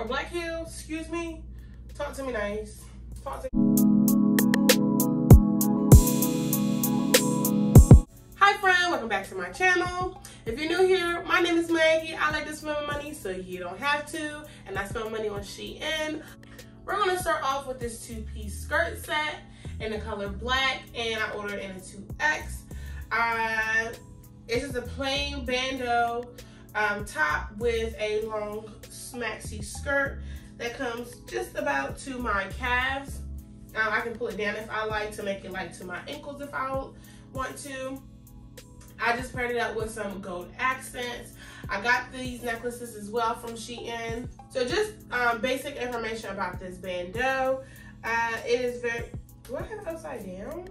or black heels, excuse me. Talk to me nice. Talk to Hi friend, welcome back to my channel. If you're new here, my name is Maggie. I like to spend money so you don't have to. And I spend money on Shein. We're gonna start off with this two-piece skirt set in the color black and I ordered in a 2X. Uh, it's a plain bandeau um, top with a long maxi skirt that comes just about to my calves. Um, I can pull it down if I like to make it like to my ankles if I want to. I just paired it up with some gold accents. I got these necklaces as well from Shein. So just um, basic information about this bandeau. Uh, it is very, do I have it upside down?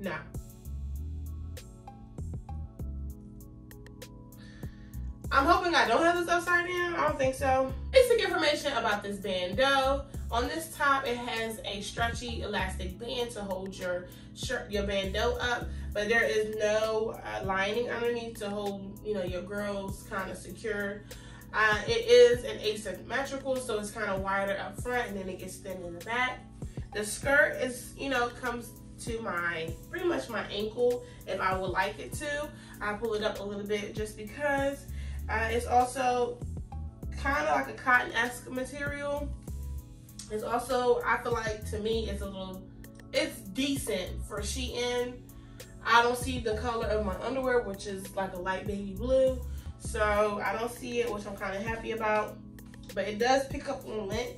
No. I'm hoping I don't have this upside down. I don't think so. Basic information about this bandeau. On this top, it has a stretchy elastic band to hold your shirt, your bandeau up, but there is no uh, lining underneath to hold, you know, your girls kind of secure. Uh, it is an asymmetrical, so it's kind of wider up front and then it gets thin in the back. The skirt is, you know, comes to my, pretty much my ankle if I would like it to. I pull it up a little bit just because. Uh, it's also kind of like a cotton-esque material. It's also, I feel like to me, it's a little, it's decent for Shein. I don't see the color of my underwear, which is like a light baby blue. So I don't see it, which I'm kind of happy about. But it does pick up on lint.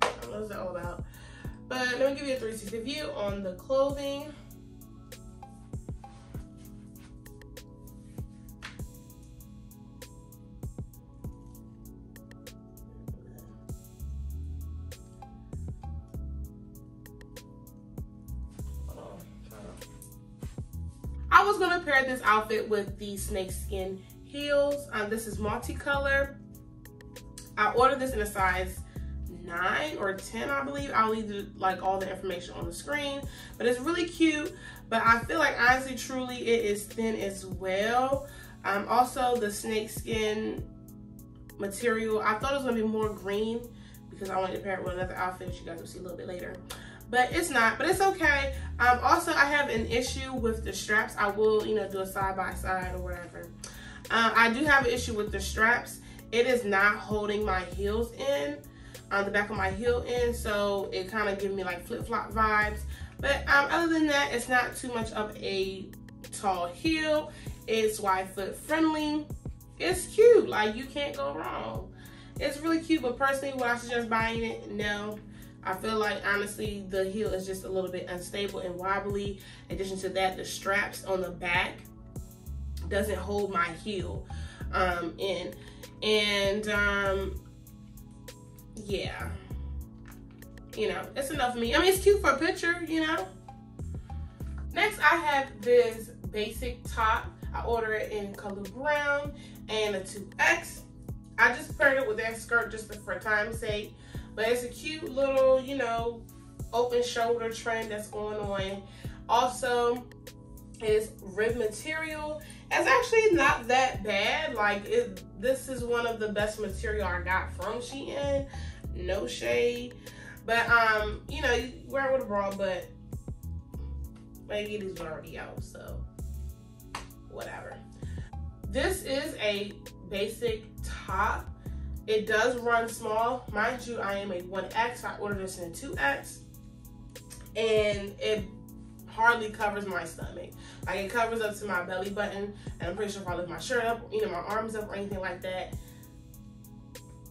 What that all about. But let me give you a 360 view on the clothing. Gonna pair this outfit with the snakeskin heels. Um, this is multicolor. I ordered this in a size nine or 10, I believe. I'll leave like all the information on the screen, but it's really cute. But I feel like honestly, truly, it is thin as well. Um, also the snakeskin material, I thought it was gonna be more green because I wanted to pair it with another outfit, which you guys will see a little bit later but it's not, but it's okay. Um, also, I have an issue with the straps. I will, you know, do a side by side or whatever. Uh, I do have an issue with the straps. It is not holding my heels in, on the back of my heel in, so it kind of gives me like flip-flop vibes. But um, other than that, it's not too much of a tall heel. It's wide foot friendly. It's cute, like you can't go wrong. It's really cute, but personally, would I suggest buying it? No. I feel like honestly the heel is just a little bit unstable and wobbly. In addition to that, the straps on the back doesn't hold my heel um, in. And um, yeah, you know, it's enough for me. I mean, it's cute for a picture, you know. Next, I have this basic top. I ordered it in color brown and a 2X. I just paired it with that skirt just for time's sake. But it's a cute little, you know, open shoulder trend that's going on. Also, is rib material. It's actually not that bad. Like, it, this is one of the best material I got from Shein. No shade. But, um, you know, you wear it with a bra, but maybe it is already out, so whatever. This is a basic top it does run small. Mind you, I am a 1X. I ordered this in a 2X. And it hardly covers my stomach. Like it covers up to my belly button. And I'm pretty sure if I lift my shirt up, you know, my arms up or anything like that,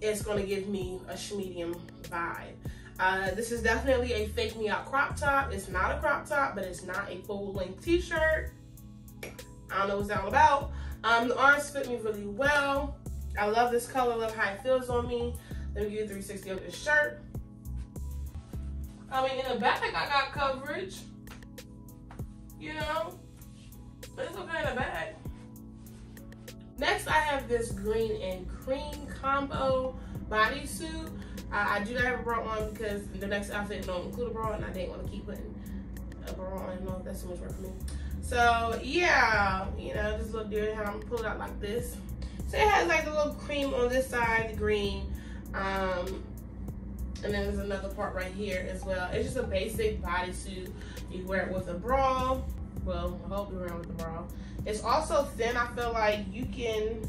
it's gonna give me a medium vibe. Uh, this is definitely a fake me out crop top. It's not a crop top, but it's not a full length t-shirt. I don't know what's that all about. Um, the arms fit me really well. I love this color, love how it feels on me. Let me give you 360 of this shirt. I mean, in the back, I got coverage, you know, but it's okay in the back. Next, I have this green and cream combo bodysuit. I, I do not have a bra on because the next outfit don't include a bra and I didn't want to keep putting a bra on. I know if that's too much work for me. So yeah, you know, a little deer, I'm it out like this. So it has like a little cream on this side, the green, Um, and then there's another part right here as well. It's just a basic bodysuit. You wear it with a bra. Well, I hope you wear it with a bra. It's also thin. I feel like you can,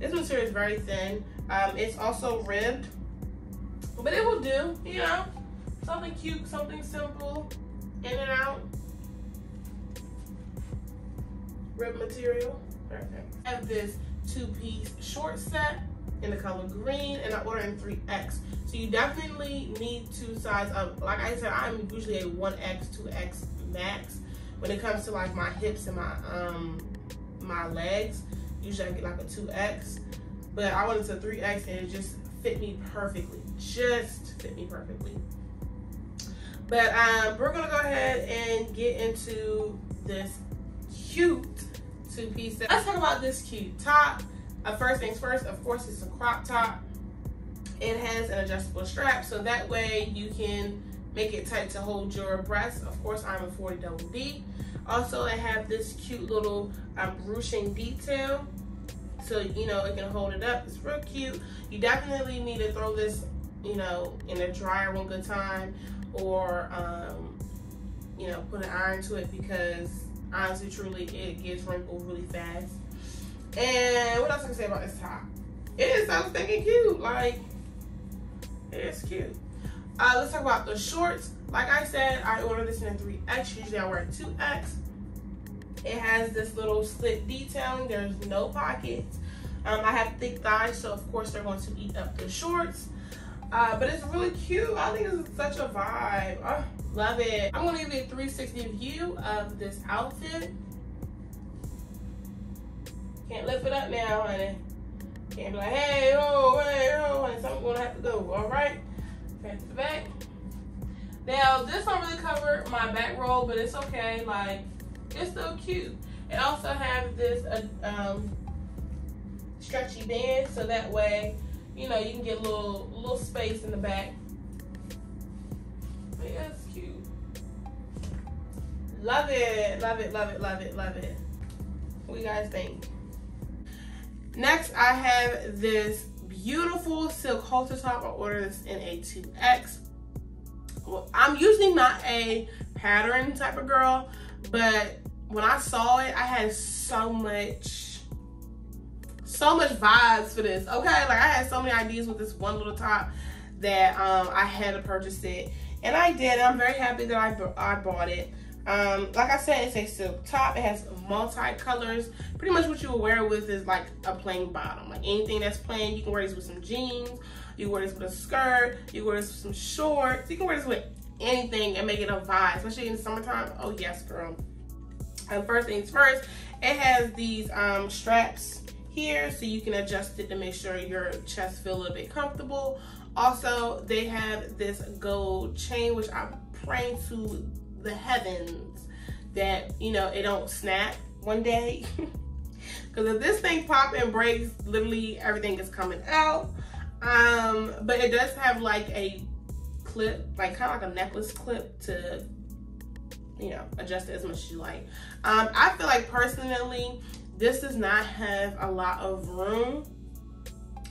this material is very thin. Um, it's also ribbed, but it will do, you know, something cute, something simple, in and out. Rib material, perfect. I have this two-piece short set in the color green and I ordered in 3X. So you definitely need to size up. Like I said, I'm usually a 1X, 2X max when it comes to like my hips and my um my legs. Usually I get like a 2X, but I went into 3X and it just fit me perfectly. Just fit me perfectly. But um, we're gonna go ahead and get into this cute two-piece. Let's talk about this cute top. Uh, first things first, of course, it's a crop top. It has an adjustable strap, so that way you can make it tight to hold your breasts. Of course, I'm a 40 double D. Also, I have this cute little um, ruching detail. So, you know, it can hold it up. It's real cute. You definitely need to throw this, you know, in a dryer one good time or, um, you know, put an iron to it because honestly, truly, it gets wrinkled really fast. And what else I can say about this top? It is so stinking cute. Like, it's cute. Uh, let's talk about the shorts. Like I said, I ordered this in a 3X. Usually I wear 2X. It has this little slit detailing. There's no pockets. Um, I have thick thighs, so of course they're going to eat up the shorts. Uh, but it's really cute. I think it's such a vibe. Oh, love it. I'm going to give you a 360 view of this outfit. Can't lift it up now, honey. Can't be like, hey, oh, hey, oh, honey. Something's going to have to go, all right? Back to the back. Now, this don't really cover my back roll, but it's okay. Like, it's still cute. It also has this uh, um, stretchy band, so that way, you know, you can get a little, little space in the back. But yeah, it's cute. Love it, love it, love it, love it, love it. What do you guys think? Next, I have this beautiful silk halter top. I ordered this in a 2X. Well, I'm usually not a pattern type of girl, but when I saw it, I had so much, so much vibes for this. Okay, like I had so many ideas with this one little top that um, I had to purchase it, and I did. I'm very happy that I I bought it. Um, like I said, it's a silk top. It has multi colors. Pretty much what you will wear with is like a plain bottom. Like anything that's plain, you can wear this with some jeans. You wear this with a skirt. You wear this with some shorts. You can wear this with anything and make it a vibe, especially in the summertime. Oh yes, girl. And first things first, it has these um, straps here so you can adjust it to make sure your chest feel a little bit comfortable. Also, they have this gold chain, which I'm praying to the heavens that, you know, it don't snap one day. Because if this thing pop and breaks, literally everything is coming out. Um, but it does have like a clip, like kind of like a necklace clip to you know, adjust it as much as you like. Um, I feel like personally, this does not have a lot of room.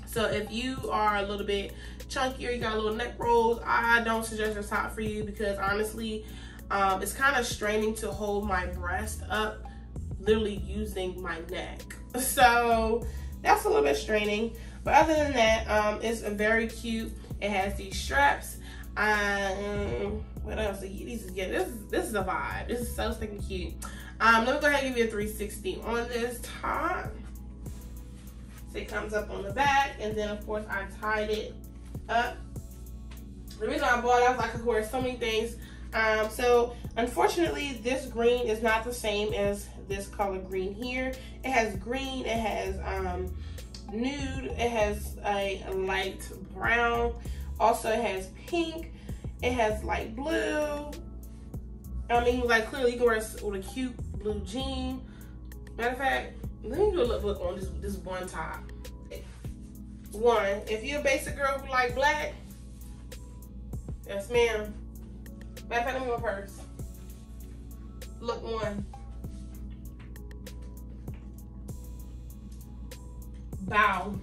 So if you are a little bit chunkier, you got a little neck rolls, I don't suggest this top for you because honestly, um, it's kind of straining to hold my breast up, literally using my neck. So that's a little bit straining. But other than that, um, it's very cute. It has these straps. Um, what else? These yeah, this is this is a vibe. This is so stinking cute. Um, let me go ahead and give you a 360 on this top. So it comes up on the back, and then of course I tied it up. The reason I bought it, I was like, of course, so many things. Um, so unfortunately, this green is not the same as this color green here. It has green, it has um, nude, it has a light brown. Also, it has pink, it has light blue. I mean, like clearly you can wear it with a cute blue jean. Matter of fact, let me do a look, look on this, this one top. One, if you're a basic girl who like black, yes ma'am. Matter of fact, let me go purse. Look one. Bow.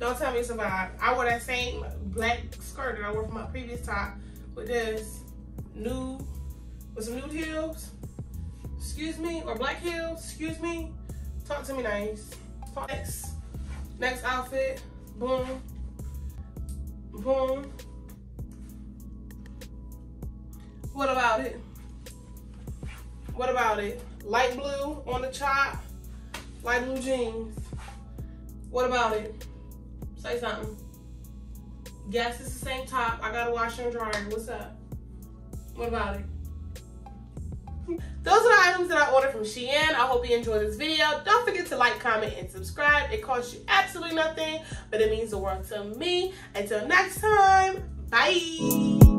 Don't tell me it's a vibe. I wore that same black skirt that I wore from my previous top with this nude, with some nude heels. Excuse me, or black heels, excuse me. Talk to me nice. Next, next outfit, boom, boom. What about it? What about it? Light blue on the chop, light blue jeans. What about it? Say something. Guess it's the same top. I gotta wash and dry. What's up? What about it? Those are the items that I ordered from Shein. I hope you enjoyed this video. Don't forget to like, comment, and subscribe. It costs you absolutely nothing, but it means the world to me. Until next time, bye.